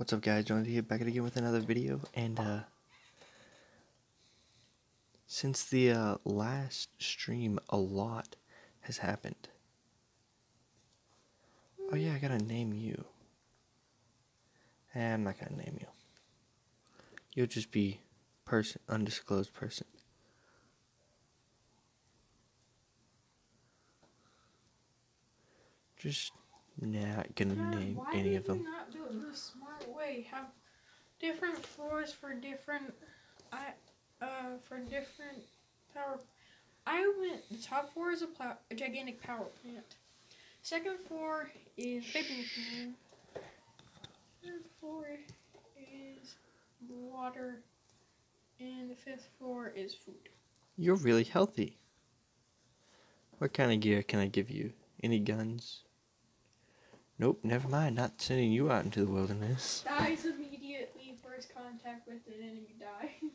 What's up guys, Jonathan here, back again with another video, and uh, since the uh, last stream, a lot has happened. Oh yeah, I gotta name you. Eh, I'm not gonna name you. You'll just be person, undisclosed person. Just not gonna God, name any of them. We not do it the smart way? Have different floors for different, I, uh, for different power. I went. The top floor is a, plow, a gigantic power plant. Second floor is paper making. Third floor is water, and the fifth floor is food. You're really healthy. What kind of gear can I give you? Any guns? Nope, never mind. Not sending you out into the wilderness. Dies immediately. First contact with an enemy dies.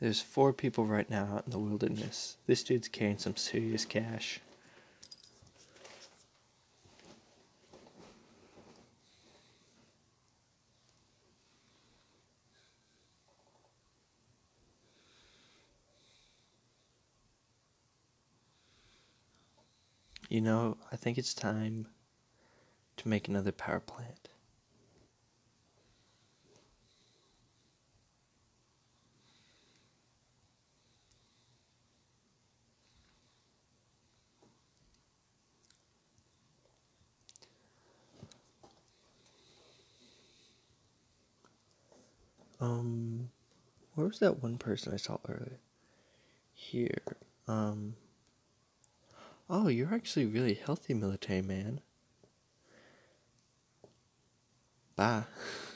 There's four people right now out in the wilderness. This dude's carrying some serious cash. You know, I think it's time to make another power plant. Um, where was that one person I saw earlier? Here. Um. Oh, you're actually really healthy, military man. Bye.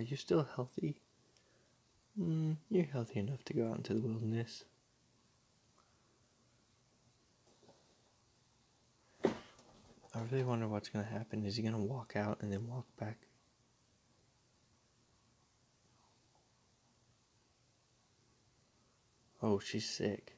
Are you still healthy? Mm, you're healthy enough to go out into the wilderness. I really wonder what's gonna happen. Is he gonna walk out and then walk back? Oh, she's sick.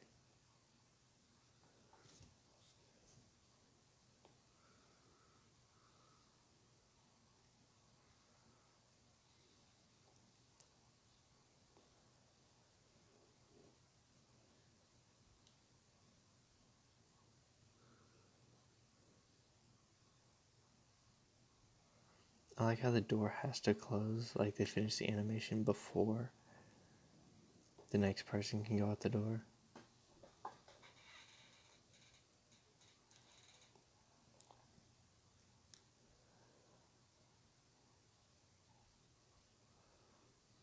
I like how the door has to close, like they finish the animation before the next person can go out the door.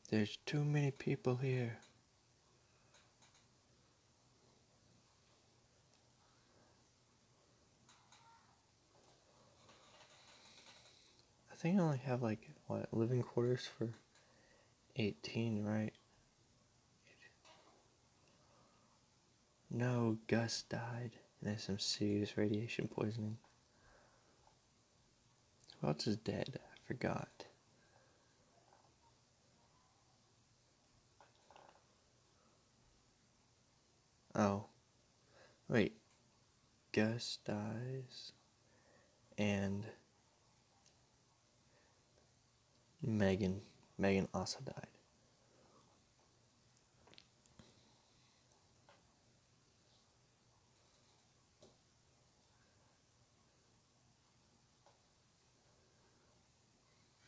There's too many people here. Think I only have like what living quarters for 18, right? No, Gus died. And there's some serious radiation poisoning. Who else is dead? I forgot. Oh. Wait. Gus dies. And Megan. Megan also died.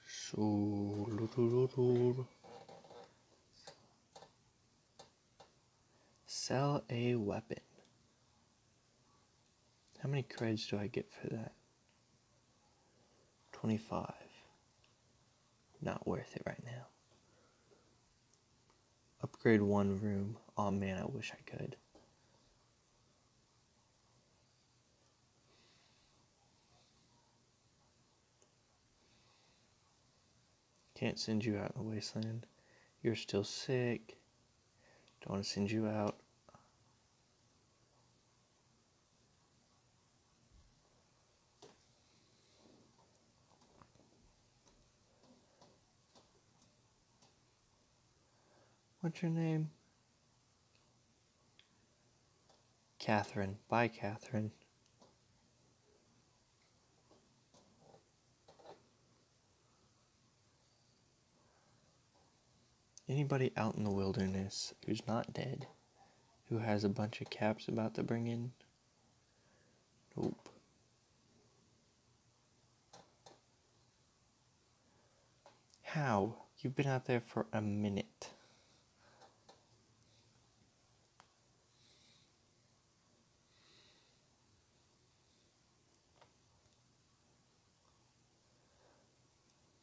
So, sell a weapon. How many creds do I get for that? 25. Not worth it right now. Upgrade one room. Oh man, I wish I could. Can't send you out in the wasteland. You're still sick. Don't want to send you out. What's your name? Catherine. Bye, Catherine. Anybody out in the wilderness who's not dead, who has a bunch of caps about to bring in? Nope. How? You've been out there for a minute.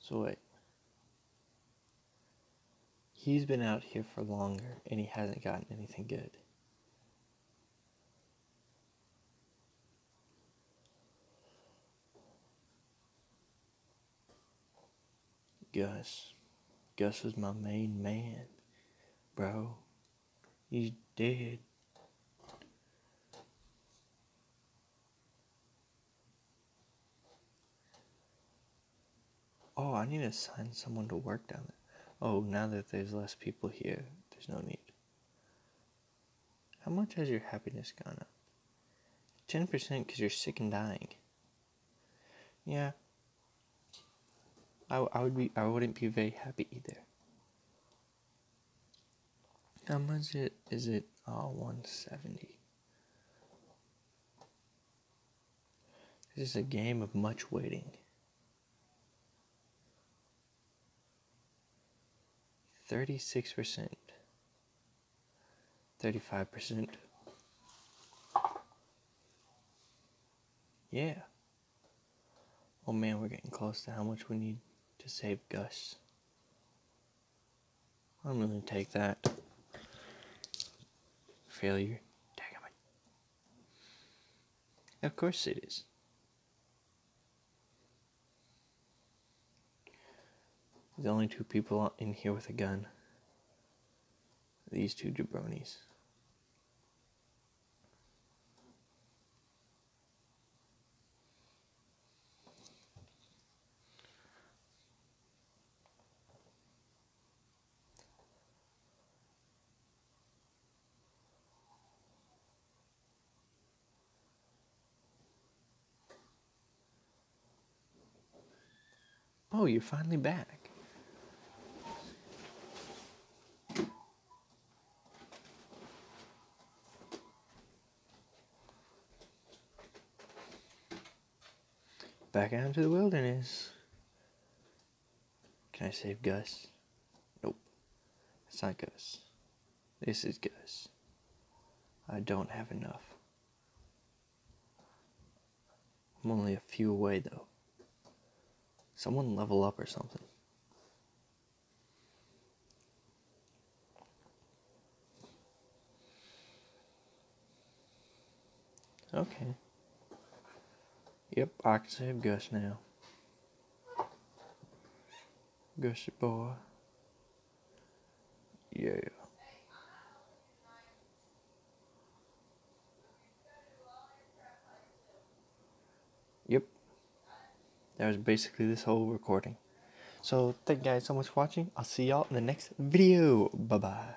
So wait. He's been out here for longer and he hasn't gotten anything good. Gus. Gus was my main man, bro. He's dead. Oh, I need to assign someone to work down there. Oh, now that there's less people here, there's no need. How much has your happiness gone up? 10% because you're sick and dying. Yeah. I, I would be I wouldn't be very happy either. How much it is it? Uh, oh, 170. This is a game of much waiting. 36%, 35%. Yeah. Oh man, we're getting close to how much we need to save Gus. I'm gonna take that. Failure. Damn it. Of course it is. There's only two people in here with a gun. These two jabronis. Oh, you're finally back. Back out into the wilderness. Can I save Gus? Nope. It's not Gus. This is Gus. I don't have enough. I'm only a few away though. Someone level up or something. Okay. Yep, I can save Gus now. Gusy boy. Yeah. Yep. That was basically this whole recording. So, thank you guys so much for watching. I'll see y'all in the next video. Bye bye.